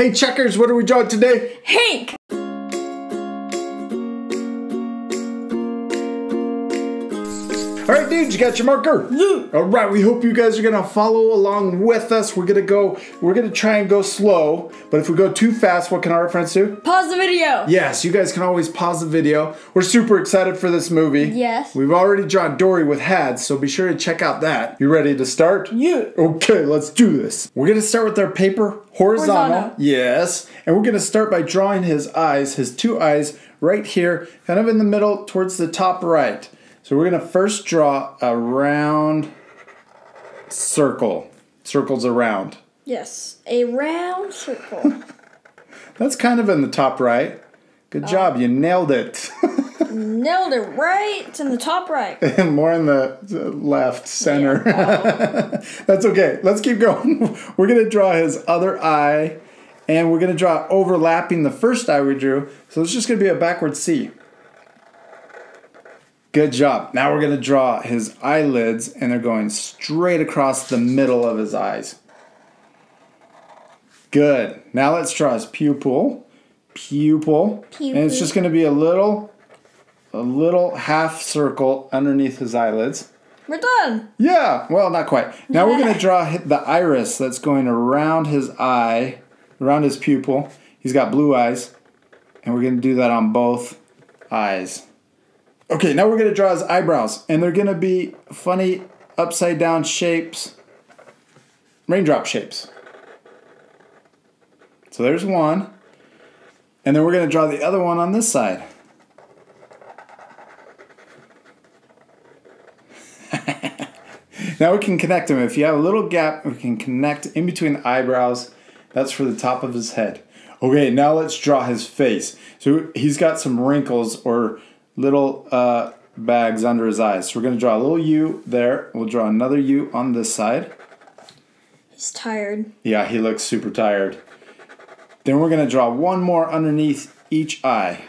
Hey checkers, what are we drawing today? Hank! Alright dudes, you got your marker? Yeah. Alright, we hope you guys are gonna follow along with us. We're gonna go, we're gonna try and go slow, but if we go too fast, what can our friends do? Pause the video! Yes, you guys can always pause the video. We're super excited for this movie. Yes. We've already drawn Dory with Hads, so be sure to check out that. You ready to start? Yeah. Okay, let's do this. We're gonna start with our paper horizontal. Horizontal. Yes. And we're gonna start by drawing his eyes, his two eyes, right here, kind of in the middle towards the top right. So we're gonna first draw a round circle. Circles around. Yes, a round circle. That's kind of in the top right. Good oh. job, you nailed it. Nailed it right in the top right. and more in the the left center. Oh. That's okay. Let's keep going. We're going to draw his other eye, and we're going to draw overlapping the first eye we drew. So it's just going to be a backward C. Good job. Now we're going to draw his eyelids, and they're going straight across the middle of his eyes. Good. Now let's draw his pupil. Pupil. And it's just going to be a little, a little half circle underneath his eyelids. We're done. Yeah, well, not quite. Now we're going to draw the iris that's going around his eye, around his pupil. He's got blue eyes, and we're going to do that on both eyes. Okay, now we're going to draw his eyebrows, and they're going to be funny upside down shapes, raindrop shapes. So there's one, and then we're going to draw the other one on this side. Now we can connect them. If you have a little gap, we can connect in between the eyebrows. That's for the top of his head. Okay, now let's draw his face. So he's got some wrinkles or little uh, bags under his eyes. So we're going to draw a little U there. We'll draw another U on this side. He's tired. Yeah, he looks super tired. Then we're going to draw one more underneath each eye.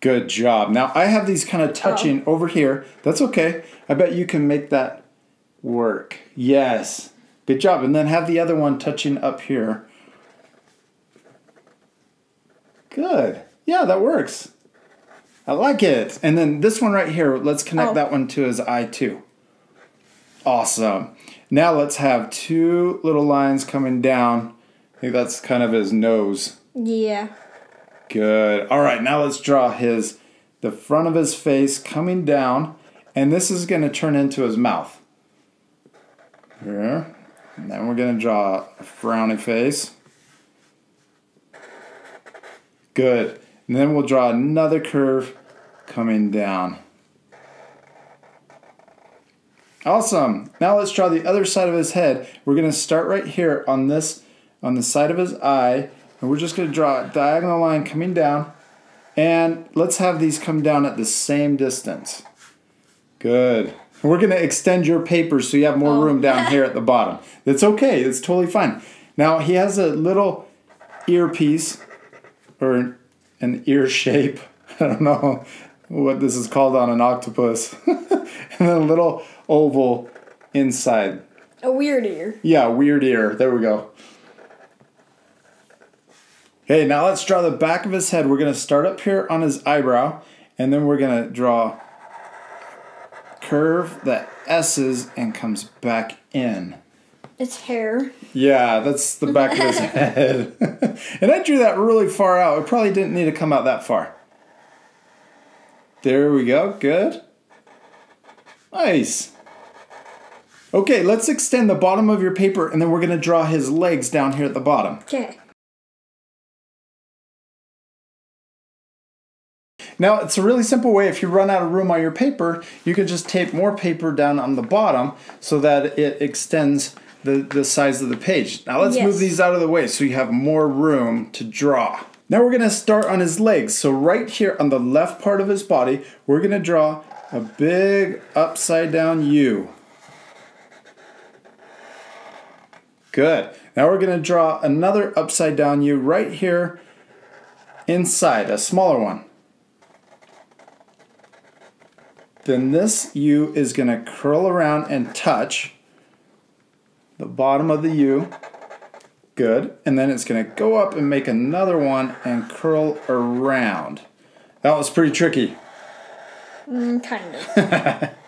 Good job. Now I have these kind of touching over here. That's okay. I bet you can make that work. Yes. Good job. And then have the other one touching up here. Good. Yeah, that works. I like it. And then this one right here, let's connect Oh. that one to his eye too. Awesome. Now let's have two little lines coming down. I think that's kind of his nose. Yeah. Good. All right, now let's draw his the front of his face coming down, and this is going to turn into his mouth. Here. And then we're going to draw a frowny face. Good. And then we'll draw another curve coming down. Awesome. Now let's draw the other side of his head. We're going to start right here on this on the side of his eye and we're just going to draw a diagonal line coming down and let's have these come down at the same distance. Good. We're going to extend your paper so you have more Oh. room down here at the bottom. That's okay. It's totally fine. Now he has a little earpiece or an ear shape. I don't know what this is called on an octopus. and then a little oval inside. A weird ear. Yeah, weird ear. There we go. Okay, now let's draw the back of his head. We're going to start up here on his eyebrow, and then we're going to draw curve that S's and comes back in. It's hair. Yeah, that's the back of his head. and I drew that really far out. It probably didn't need to come out that far. There we go. Good. Nice. Okay, let's extend the bottom of your paper and then we're going to draw his legs down here at the bottom. Okay. Now, it's a really simple way. If you run out of room on your paper, you can just tape more paper down on the bottom so that it extends the, the size of the page. Now, let's Yes. move these out of the way so you have more room to draw. Now, we're going to start on his legs. So, right here on the left part of his body, we're going to draw a big upside down U. Good. Now, we're going to draw another upside down U right here inside, a smaller one. then this U is going to curl around and touch. The bottom of the U. Good. And then it's going to go up and make another one and curl around. That was pretty tricky. Mm, kind of.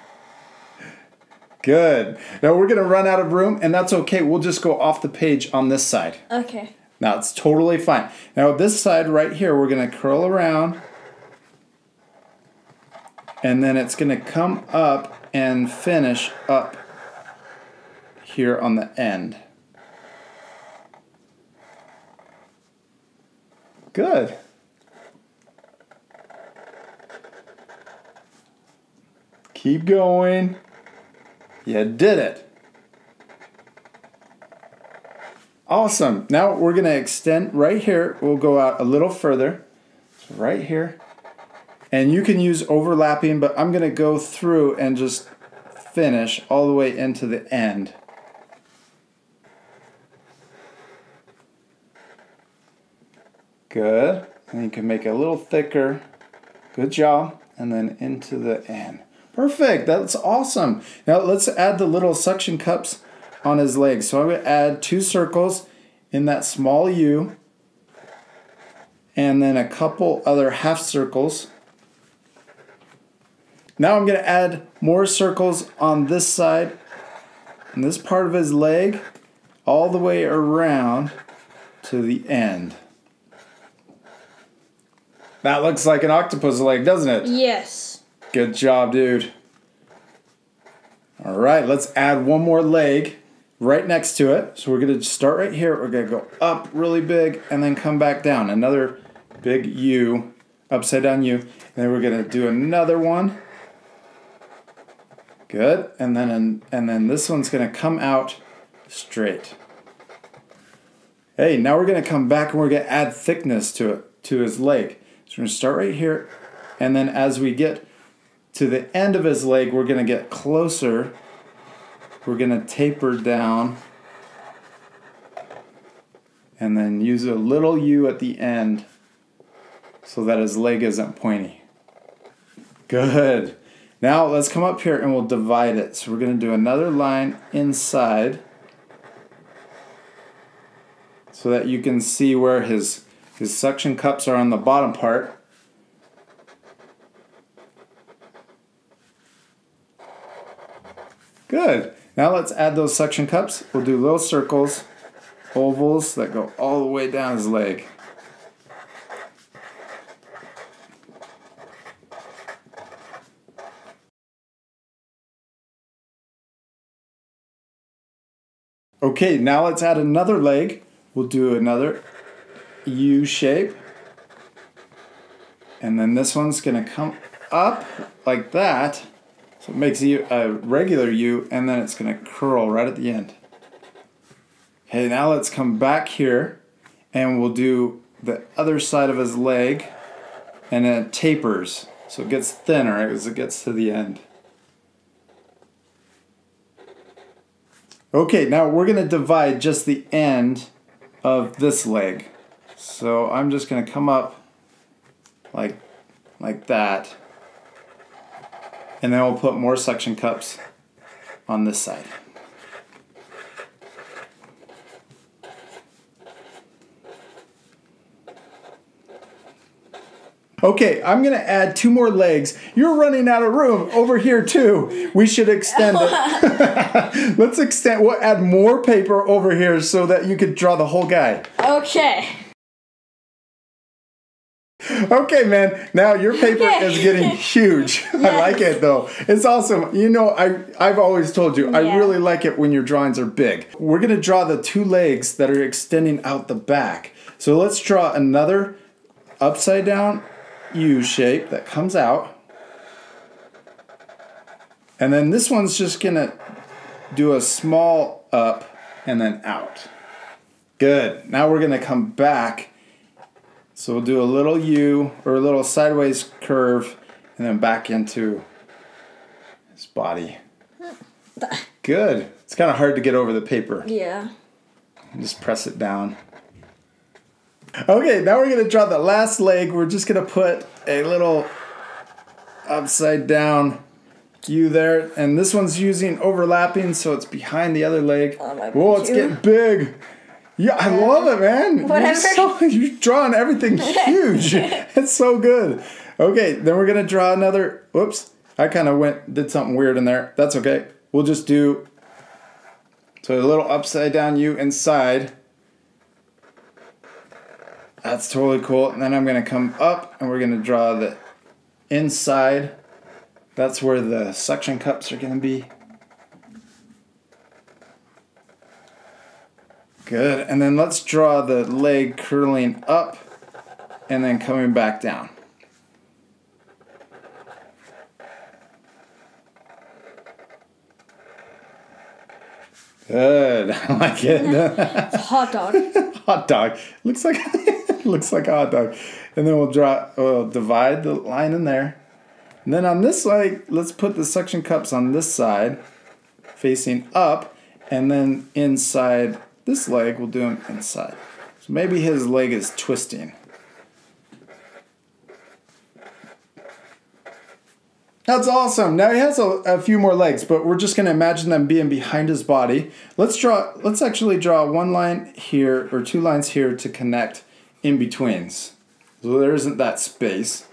Good. Now we're going to run out of room, and that's okay. We'll just go off the page on this side. okay. Now it's totally fine. Now this side right here, we're going to curl around. And then it's going to come up and finish up here on the end. Good. Keep going. You did it. Awesome. Now we're going to extend right here. We'll go out a little further. So right here. And you can use overlapping, but I'm going to go through and just finish all the way into the end. Good. And you can make it a little thicker. Good job. And then into the end. Perfect. That's awesome. Now let's add the little suction cups on his legs. So I'm going to add two circles in that small U and then a couple other half circles. Now I'm going to add more circles on this side and this part of his leg all the way around to the end. That looks like an octopus leg, doesn't it? Yes. Good job, dude. All right, let's add one more leg right next to it. So we're gonna start right here. We're gonna go up really big and then come back down. Another big U, upside down U. And then we're gonna do another one. Good, and then and then this one's gonna come out straight. Hey, now we're gonna come back and we're gonna add thickness to it, to his leg. We're gonna start right here, and then as we get to the end of his leg, we're gonna get closer. We're gonna taper down, and then use a little U at the end so that his leg isn't pointy. Good. Now let's come up here and we'll divide it. So we're going to do another line inside so that you can see where his, his suction cups are on the bottom part. Good. Now let's add those suction cups. We'll do little circles, ovals that go all the way down his leg. Okay, now let's add another leg. We'll do another U shape. And then this one's gonna come up like that. So it makes you a regular U and then it's gonna curl right at the end. Okay, now let's come back here and we'll do the other side of his leg and then it tapers. So it gets thinner as it gets to the end. Okay, now we're going to divide just the end of this leg. So I'm just going to come up like, like that. And then we'll put more suction cups on this side. Okay, I'm gonna add two more legs. You're running out of room over here too. We should extend it. Let's extend. We'll add more paper over here so that you could draw the whole guy. Okay. Okay, man. Now your paper is getting huge. I like it though. It's awesome. You know, I I've always told you I really like it when your drawings are big. We're gonna draw the two legs that are extending out the back. So let's draw another upside down U shape that comes out. And then this one's just gonna do a small up and then out. Good. Now we're gonna come back. So we'll do a little U or a little sideways curve and then back into his body. Good. It's kind of hard to get over the paper. Yeah. Just press it down. Okay, now we're gonna draw the last leg. We're just gonna put a little upside down U there. And this one's using overlapping, so it's behind the other leg. Oh, my Whoa, it's cute. getting big. Yeah, I love it, man. You're, Whatever. so, you're drawing everything huge. it's so good. Okay, then we're gonna draw another. Whoops, I kind of went did something weird in there. That's okay. We'll just do. So a little upside down U inside. That's totally cool. And then I'm gonna come up and we're gonna draw the inside. That's where the suction cups are gonna be. Good. And then let's draw the leg curling up and then coming back down. Good. I like it. It's a hot dog. hot dog. Looks like looks like a hot dog. And then we'll draw we'll divide the line in there. And then on this side, let's put the suction cups on this side facing up and then inside this leg we'll do them inside. So maybe his leg is twisting. That's awesome. Now he has a, a few more legs, but we're just going to imagine them being behind his body. Let's draw. Let's actually draw one line here or two lines here to connect in betweens. So there isn't that space.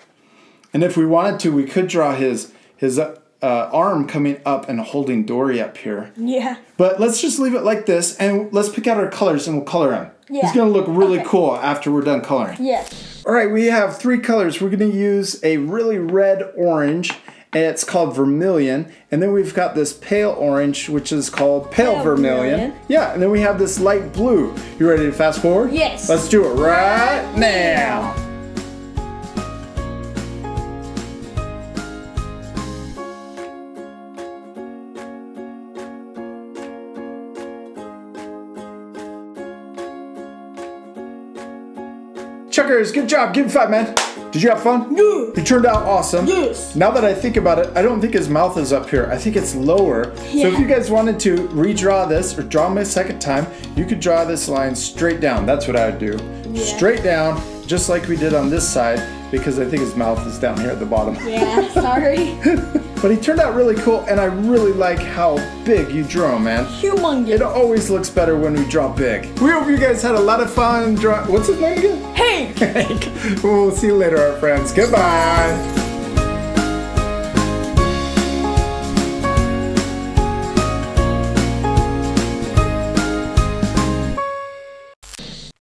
And if we wanted to, we could draw his his uh, arm coming up and holding Dory up here. Yeah. But let's just leave it like this, and let's pick out our colors and we'll color him. He's Yeah. gonna look really Okay. cool after we're done coloring. Yes. All right, we have three colors. We're going to use a really red orange. and It's called vermilion. And then we've got this pale orange, which is called pale, Pale vermilion. vermilion. Yeah, and then we have this light blue. You ready to fast forward? Yes. Let's do it right now. Chuckers, good job. Give him five, man. Did you have fun? Yeah. You turned out awesome. Yes. Now that I think about it, I don't think his mouth is up here. I think it's lower. Yeah. So if you guys wanted to redraw this or draw a second time, you could draw this line straight down. That's what I would do. Yeah. Straight down, just like we did on this side, because I think his mouth is down here at the bottom. Yeah. Sorry. But he turned out really cool, and I really like how big you him, man. Humongous. It always looks better when we draw big. We hope you guys had a lot of fun drawing. What's his name again? Hank. Hank. We'll see you later, our friends. Goodbye.